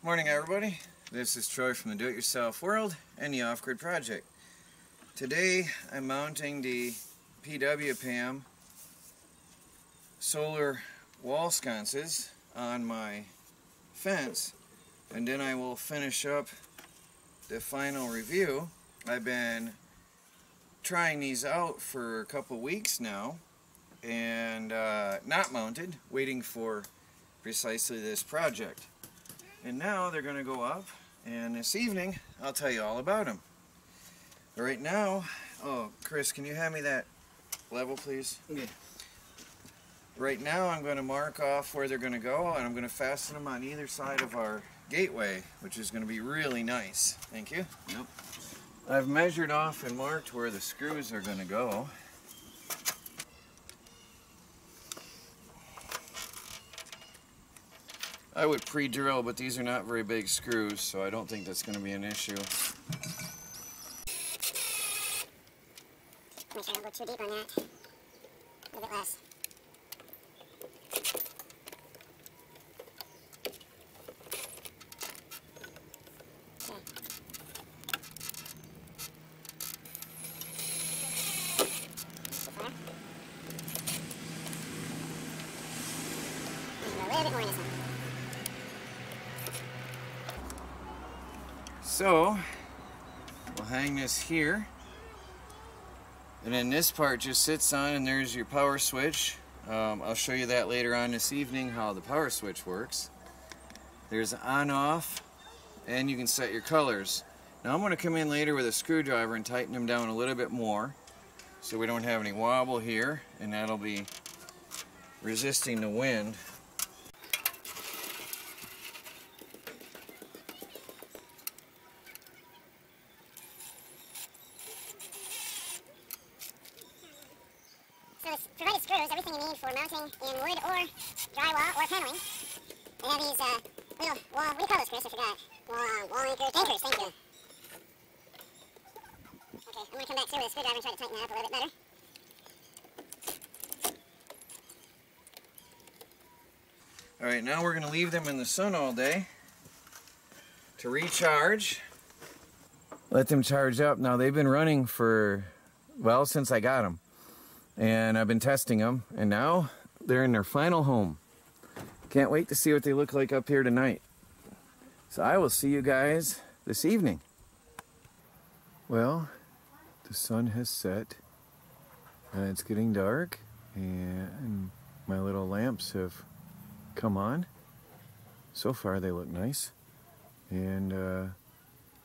Morning everybody, this is Troy from the Do-It-Yourself World and the Off-Grid Project. Today I'm mounting the PWPAM solar wall sconces on my fence and then I will finish up the final review. I've been trying these out for a couple weeks now and uh, not mounted, waiting for precisely this project. And now they're going to go up, and this evening I'll tell you all about them. Right now, oh, Chris, can you hand me that level, please? Yeah. Right now I'm going to mark off where they're going to go, and I'm going to fasten them on either side of our gateway, which is going to be really nice. Thank you. Yep. I've measured off and marked where the screws are going to go. I would pre-drill, but these are not very big screws, so I don't think that's going to be an issue. Make sure I don't go too deep on that. A little bit less. Okay. So far. There's a little bit more in this one. So, we'll hang this here. And then this part just sits on and there's your power switch. Um, I'll show you that later on this evening how the power switch works. There's on off and you can set your colors. Now I'm going to come in later with a screwdriver and tighten them down a little bit more so we don't have any wobble here and that'll be resisting the wind. Provided screws, everything you need for mounting in wood or drywall or paneling. They have these uh, little wall, what do you call those, Chris? I forgot. Wall, uh, wall anchors. Anchors, thank you. Okay, I'm going to come back through with a screwdriver and try to tighten that up a little bit better. Alright, now we're going to leave them in the sun all day to recharge. Let them charge up. Now they've been running for, well, since I got them. And I've been testing them. And now they're in their final home. Can't wait to see what they look like up here tonight. So I will see you guys this evening. Well, the sun has set and it's getting dark and my little lamps have come on. So far they look nice. And uh,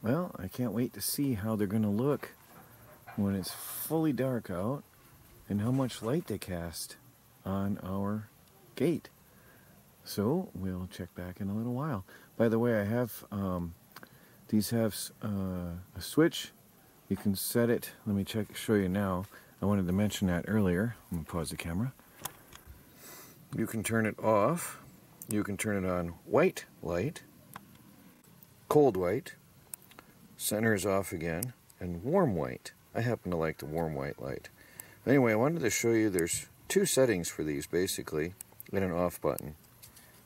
well, I can't wait to see how they're going to look when it's fully dark out and how much light they cast on our gate. So we'll check back in a little while. By the way, I have um, these have uh, a switch. You can set it. Let me check. Show you now. I wanted to mention that earlier. Let me pause the camera. You can turn it off. You can turn it on white light, cold white, center is off again, and warm white. I happen to like the warm white light. Anyway, I wanted to show you there's two settings for these basically, and an off button.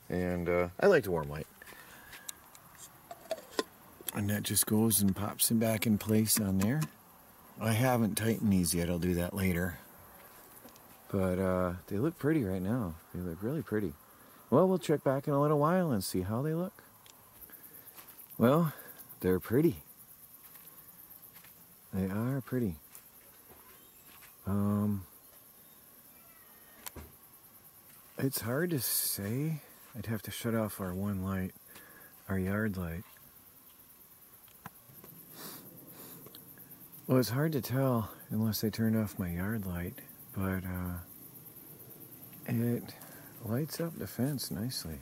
And uh, I like the warm light. And that just goes and pops them back in place on there. I haven't tightened these yet, I'll do that later. But uh, they look pretty right now. They look really pretty. Well, we'll check back in a little while and see how they look. Well, they're pretty. They are pretty. Um, it's hard to say. I'd have to shut off our one light, our yard light. Well, it's hard to tell unless I turned off my yard light, but uh, it lights up the fence nicely.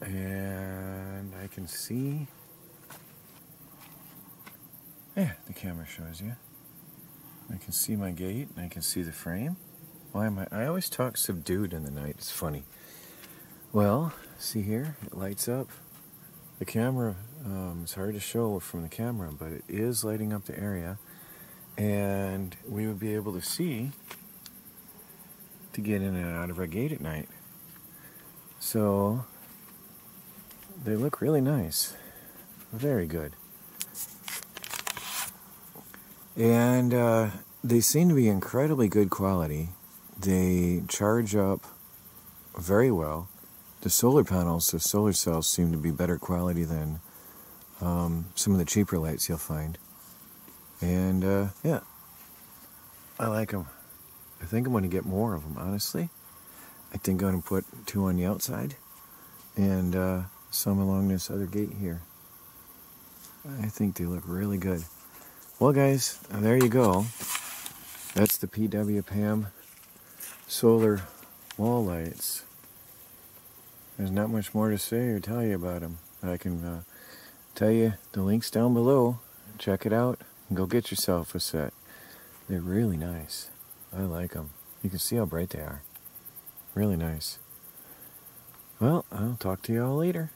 And I can see. Yeah, the camera shows you. I can see my gate and I can see the frame. Why am I? I always talk subdued in the night. It's funny. Well, see here, it lights up. The camera, um, it's hard to show from the camera, but it is lighting up the area. And we would be able to see to get in and out of our gate at night. So they look really nice. Very good. And uh, they seem to be incredibly good quality. They charge up very well. The solar panels, the solar cells seem to be better quality than um, some of the cheaper lights you'll find. And uh, yeah, I like them. I think I'm going to get more of them, honestly. I think I'm going to put two on the outside and uh, some along this other gate here. I think they look really good. Well, guys, there you go. That's the PW Pam solar wall lights. There's not much more to say or tell you about them. I can uh, tell you the links down below. Check it out and go get yourself a set. They're really nice. I like them. You can see how bright they are. Really nice. Well, I'll talk to you all later.